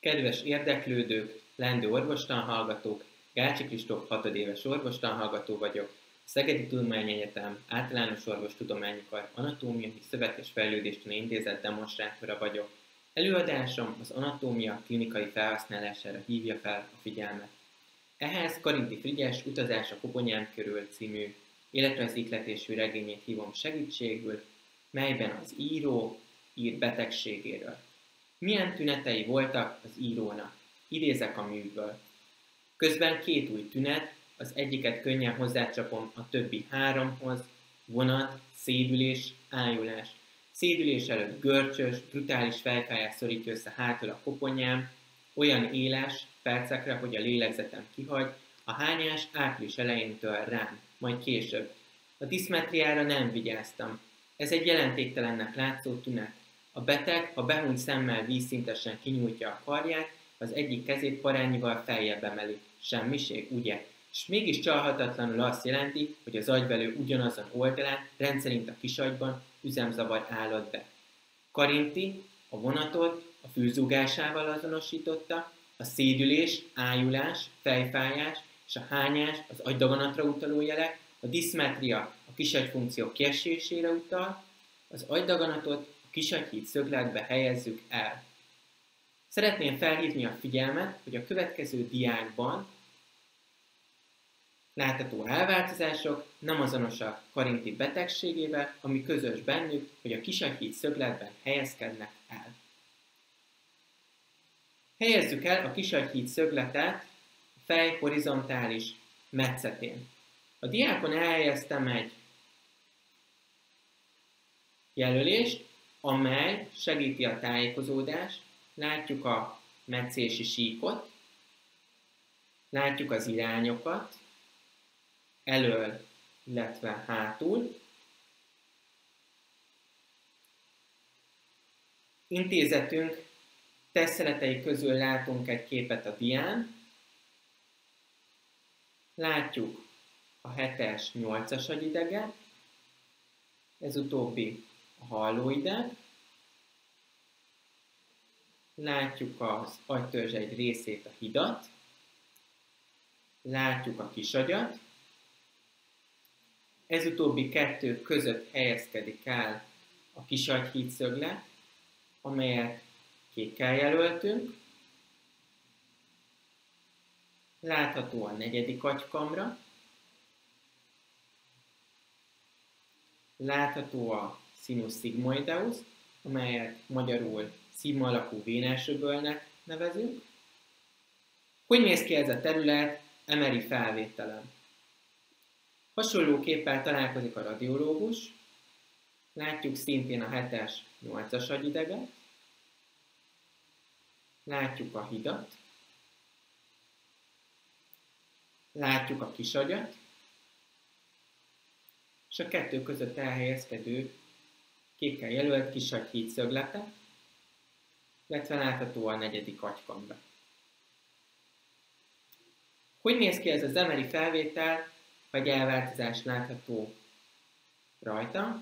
Kedves érdeklődők, lendő orvostanhallgatók, Gácsi Kristóf 6 éves orvostanhallgató vagyok, Szegedi Tudományegyetem általános orvostudományi kar anatómiai szövet és fejlődéstani intézet demonstrátora vagyok. Előadásom az anatómia klinikai felhasználására hívja fel a figyelmet. Ehhez Karinti Frigyes Utazás a koponyám körül című életrajzikletésű regényét hívom segítségül, melyben az író ír betegségéről. Milyen tünetei voltak az írónak? Idézek a műből. Közben két új tünet, az egyiket könnyen hozzácsapom a többi háromhoz, vonat, szédülés, ájulás. Szédülés előtt görcsös, brutális fejfájás szorítja össze hátul a koponyám, olyan éles percekre, hogy a lélegzetem kihagy, a hányás április elejéntől rám, majd később. A diszmetriára nem vigyáztam. Ez egy jelentéktelennek látszó tünet. A beteg, ha behúnyt szemmel vízszintesen kinyújtja a karját, az egyik kezét parányival feljebb emeli. Semmiség, ugye? És mégis csalhatatlanul azt jelenti, hogy az agyvelő ugyanazon oldalán, rendszerint a kisagyban üzemzavar állott be. Karinti a vonatot a fűzúgásával azonosította, a szédülés, ájulás, fejfájás és a hányás az agydaganatra utaló jelek, a diszmetria a kisagyfunkció kiesésére utal, az agydaganatot kisagyhíd szögletbe helyezzük el. Szeretném felhívni a figyelmet, hogy a következő diákban látható elváltozások nem azonosak Karinti betegségével, ami közös bennük, hogy a kisagyhíd szögletben helyezkednek el. Helyezzük el a kisagyhíd szögletet a fej horizontális metszetén. A diákon elhelyeztem egy jelölést, amely segíti a tájékozódást. Látjuk a metszési síkot, látjuk az irányokat, elől, illetve hátul. Intézetünk teszteletei közül látunk egy képet a dián. Látjuk a 7-es, 8-as agyideget, ez utóbbi a hallóideg. Látjuk az agytörzs egy részét, a hidat. Látjuk a kisagyat. Ez utóbbi kettő között helyezkedik el a kisagyhídszöglet, amelyet kékkel jelöltünk. Látható a negyedik agykamra. Látható a sinus sigmoideus, amelyet magyarul szigma alakú vénelsöbölnek nevezünk. Hogy néz ki ez a terület? Emeri felvételem? Hasonlóképpen találkozik a radiológus, látjuk szintén a 7-es, 8-as agyideget, látjuk a hidat, látjuk a kisagyat, és a kettő között elhelyezkedő kékkel jelölt kisagy hídszöglete, illetve látható a negyedik agykamba. Hogy néz ki ez az emeri felvétel, vagy elváltozás látható rajta?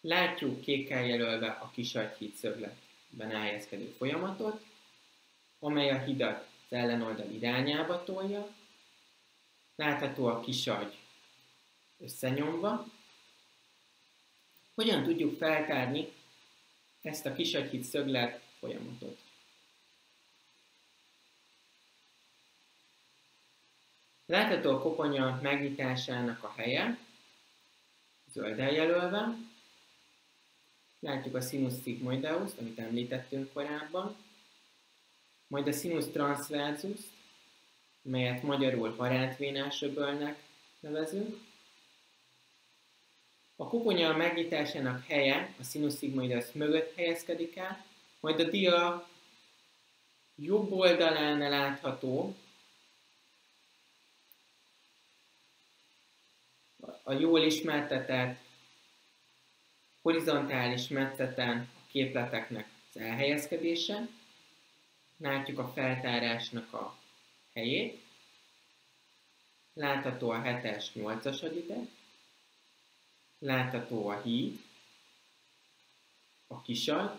Látjuk kékkel jelölve a kisagy szögletben elhelyezkedő folyamatot, amely a hidat az ellenoldal irányába tolja, látható a kisagy összenyomva, hogyan tudjuk feltárni ezt a kisagyhit szöglet folyamatot? Látható a koponya megnyitásának a helye, zölden jelölve. Látjuk a sinus sigmoideus, amit említettünk korábban. Majd a sinus transversus, melyet magyarul barátvénás öbölnek nevezünk. A koponya megnyitásának helye a sinus sigmoides mögött helyezkedik el, majd a dia jobb oldalán látható a jól ismertetett horizontális metszeten a képleteknek az elhelyezkedése. Látjuk a feltárásnak a helyét. Látható a 7-es, 8-as aditek látható a híd, a kisaj,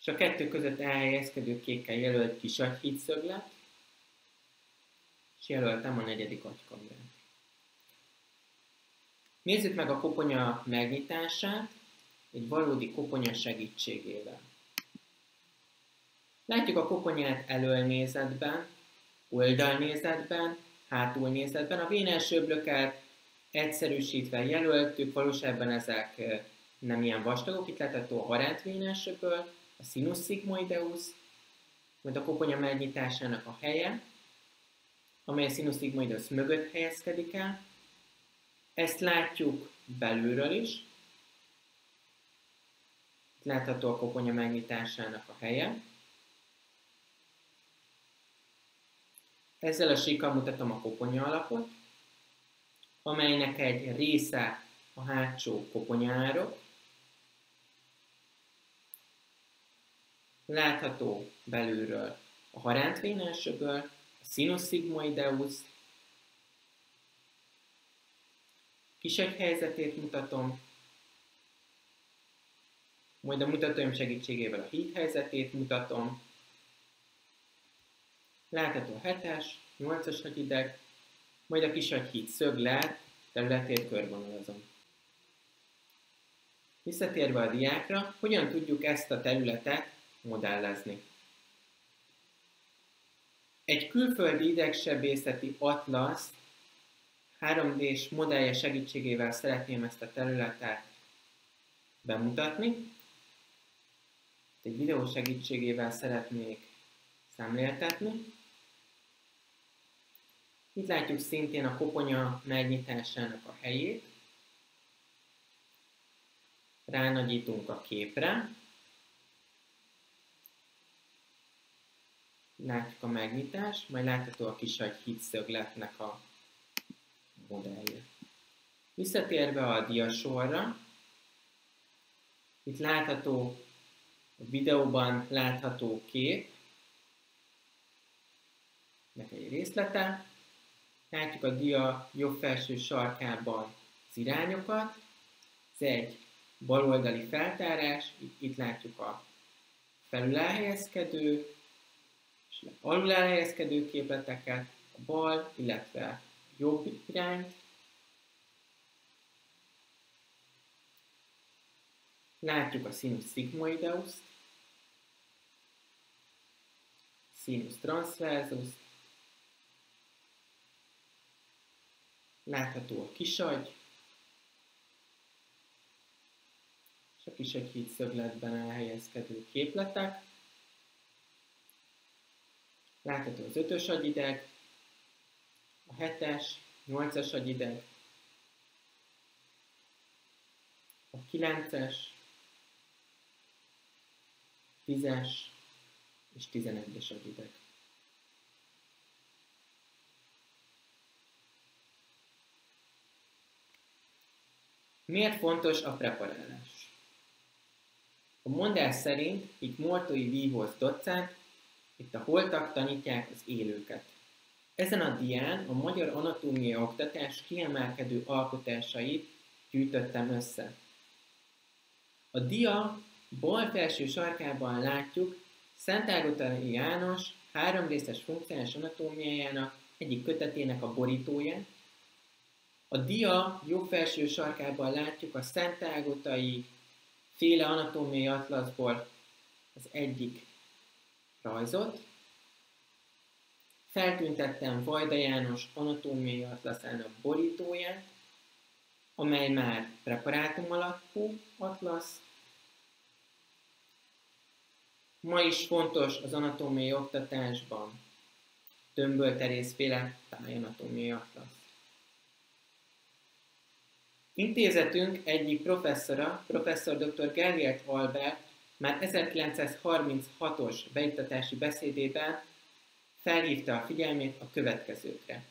és a kettő között elhelyezkedő kékkel jelölt kis agyhídszöglet, és jelöltem a negyedik agykamrát. Nézzük meg a koponya megnyitását egy valódi koponya segítségével. Látjuk a koponyát elölnézetben, oldalnézetben, hátulnézetben. A vénels öblöket egyszerűsítve jelöltük, valóságban ezek nem ilyen vastagok, itt lehetett a harátvénás öböl, a sinus sigmoideus, majd a koponya megnyitásának a helye, amely a sinus sigmoideus mögött helyezkedik el. Ezt látjuk belülről is. Itt látható a koponya megnyitásának a helye. Ezzel a síkkal mutatom a koponya alapot, amelynek egy része a hátsó koponyárok. Látható belülről a harántvénelsöböl, a sinus sigmoideus, kisegy helyzetét mutatom, majd a mutatóim segítségével a híd helyzetét mutatom, Látható a 7-es, 8-as hagyideg, majd a kis agyhíd szöglet területét körvonalazom. Visszatérve a diákra, hogyan tudjuk ezt a területet modellezni? Egy külföldi idegsebészeti atlasz 3D-s modellje segítségével szeretném ezt a területet bemutatni. Egy videó segítségével szeretnék szemléltetni. Itt látjuk szintén a koponya megnyitásának a helyét. Ránagyítunk a képre. Látjuk a megnyitást, majd látható a kis agy hitszögletnek a modellje. Visszatérve a diasorra, itt látható, a videóban látható kép, nek egy részlete, Látjuk a dia jobb felső sarkában az irányokat. Ez egy baloldali feltárás, itt látjuk a felül elhelyezkedő és alul elhelyezkedő képleteket, a bal, illetve jobb irányt. Látjuk a sinus sigmoideus, sinus transversus, Látható a kisagy, és a kisagy szögletben elhelyezkedő képletek. Látható az ötös agyideg, a hetes, nyolcas agyideg, a kilences, tízes és tizenegyes agyideg. Miért fontos a preparálás? A mondás szerint itt Mortói Vívóz docent, itt a holtak tanítják az élőket. Ezen a dián a magyar anatómiai oktatás kiemelkedő alkotásait gyűjtöttem össze. A dia bal felső sarkában látjuk Szent Ágotali János háromrészes funkciális anatómiájának egyik kötetének a borítóját, a dia jobb felső sarkában látjuk a Szentágotai féle anatómiai atlaszból az egyik rajzot. Feltüntettem Vajda János anatómiai atlaszának borítóját, amely már preparátum alapú atlasz. Ma is fontos az anatómiai oktatásban tömbölterészféle tájanatómiai atlasz. Intézetünk egyik professzora, professzor dr. Gerriert Albert már 1936-os beiktatási beszédében felhívta a figyelmét a következőkre.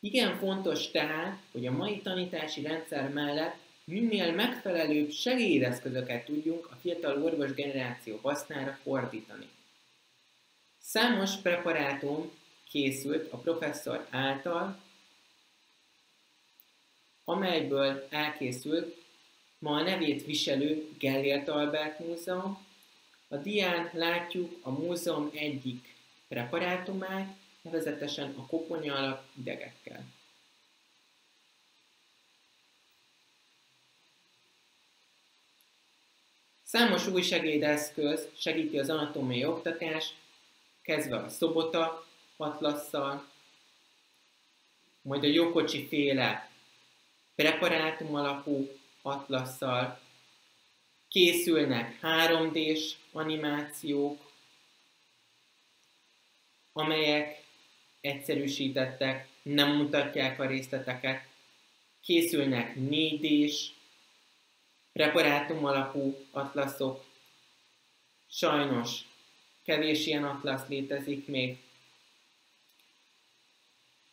Igen fontos tehát, hogy a mai tanítási rendszer mellett minél megfelelőbb segédeszközöket tudjunk a fiatal orvos generáció hasznára fordítani. Számos preparátum készült a professzor által amelyből elkészült ma a nevét viselő Gellért Albert Múzeum, A dián látjuk a múzeum egyik preparátumát, nevezetesen a koponya alap idegekkel. Számos új segédeszköz segíti az anatómiai oktatást, kezdve a szobota atlasszal, majd a Jokocsi féle preparátum alapú atlasszal, készülnek 3D-s animációk, amelyek egyszerűsítettek, nem mutatják a részleteket, készülnek 4D-s preparátum alapú atlaszok, sajnos kevés ilyen atlasz létezik még.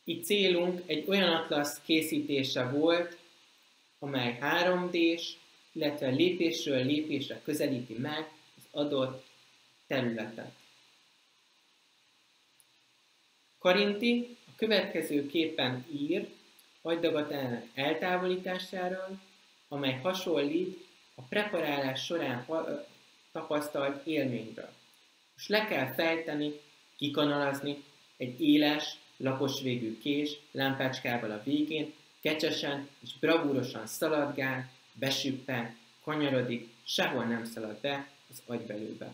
Itt célunk egy olyan atlasz készítése volt, amely 3D-s, illetve lépésről lépésre közelíti meg az adott területet. Karinti a következő képen ír agydagatának eltávolításáról, amely hasonlít a preparálás során tapasztalt élményről. Most le kell fejteni, kikanalazni egy éles, lapos végű kés lámpácskával a végén, kecsesen és bravúrosan szaladgál, besüppen, kanyarodik, sehol nem szalad be az agybelőbe.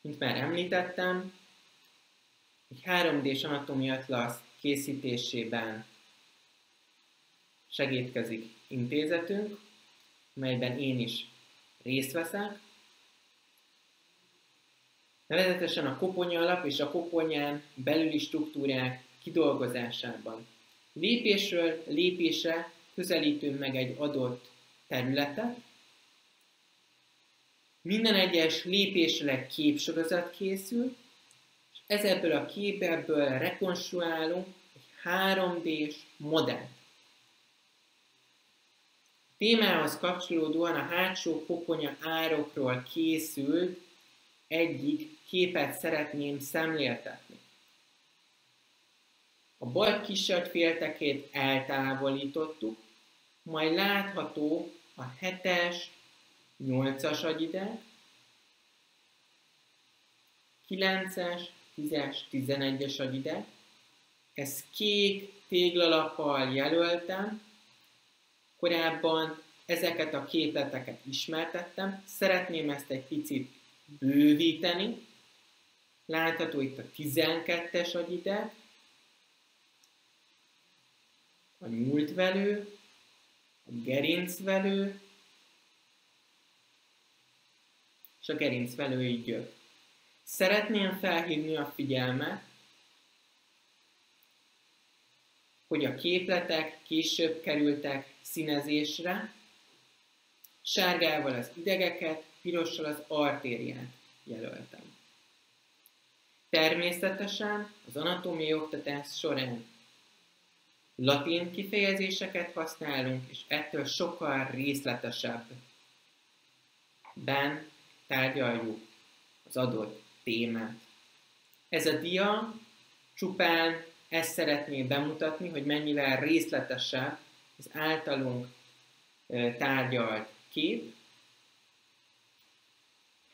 Mint már említettem, egy 3D-s anatómia készítésében segítkezik intézetünk, melyben én is részt veszek. Nevezetesen a koponya alap és a koponyán belüli struktúrák kidolgozásában. Lépésről lépésre közelítünk meg egy adott területet, minden egyes lépésre képsorozat készül, és ezekből a képekből rekonstruálunk egy 3D-s modellt témához kapcsolódóan a hátsó koponya árokról készült egyik képet szeretném szemléltetni. A bal kisagyféltekét eltávolítottuk, majd látható a 7-es, 8-as agyideg, 9-es, 10-es, 11-es agyideg. Ez kék téglalappal jelöltem, Korábban ezeket a képleteket ismertettem, szeretném ezt egy picit bővíteni. Látható itt a 12-es agyideg, a nyúltvelő, a gerincvelő, és a gerincvelői gyök. Szeretném felhívni a figyelmet, hogy a képletek később kerültek színezésre, sárgával az idegeket, pirossal az artériát jelöltem. Természetesen az anatómiai oktatás során latin kifejezéseket használunk, és ettől sokkal részletesebb ben tárgyaljuk az adott témát. Ez a dia csupán ezt szeretné bemutatni, hogy mennyivel részletesebb az általunk tárgyalt kép.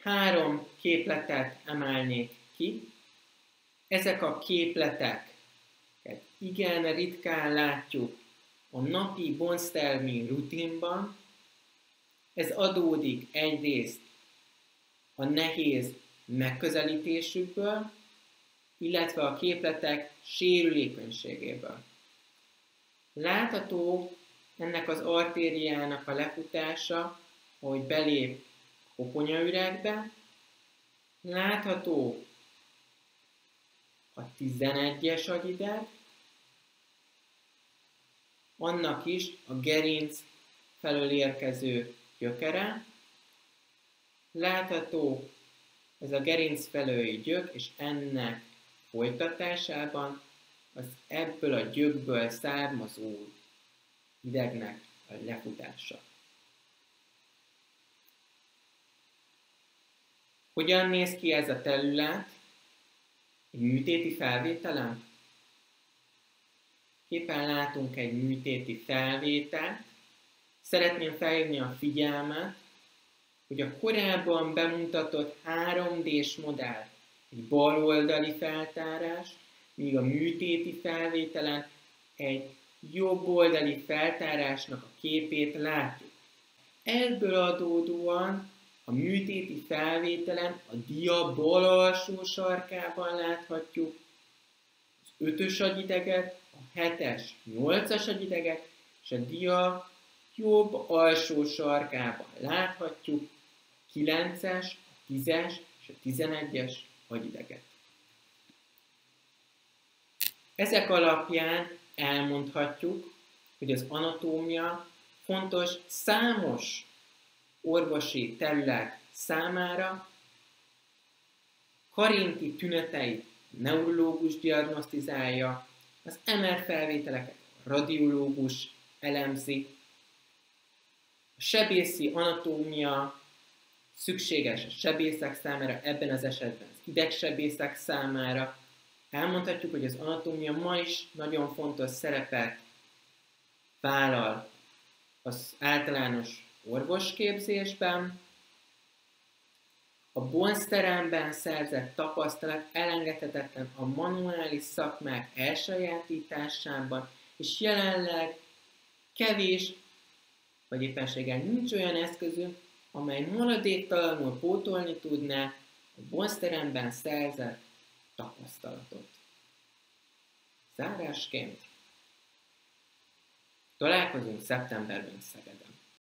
Három képletet emelnék ki. Ezek a képletek igen ritkán látjuk a napi bonstelmi rutinban. Ez adódik egyrészt a nehéz megközelítésükből, illetve a képletek sérülékenységéből. Látható ennek az artériának a lefutása, hogy belép koponyaüregbe. Látható a 11-es agyideg, annak is a gerinc felől érkező gyökere. Látható ez a gerinc felői gyök, és ennek folytatásában az ebből a gyökből származó idegnek a lefutása. Hogyan néz ki ez a terület egy műtéti felvételen? Képen látunk egy műtéti felvételt, szeretném felhívni a figyelmet, hogy a korábban bemutatott 3D-s modell egy baloldali feltárás, míg a műtéti felvételen egy jobboldali feltárásnak a képét látjuk. Ebből adódóan a műtéti felvételen a dia bal alsó sarkában láthatjuk az ötös agyideget, a hetes, nyolcas agyideget, és a dia jobb alsó sarkában láthatjuk a 9-es, a 10-es és a 11-es agyideget. Ezek alapján elmondhatjuk, hogy az anatómia fontos számos orvosi terület számára, karinti tüneteit neurológus diagnosztizálja, az MR felvételeket radiológus elemzi, a sebészi anatómia szükséges a sebészek számára, ebben az esetben az idegsebészek számára. Elmondhatjuk, hogy az anatómia ma is nagyon fontos szerepet vállal az általános orvosképzésben, a bonzteremben szerzett tapasztalat elengedhetetlen a manuális szakmák elsajátításában, és jelenleg kevés, vagy éppenséggel nincs olyan eszközünk, amely maradéktalanul pótolni tudná a bonzteremben szerzett tapasztalatot. Zárásként találkozunk szeptemberben Szegeden.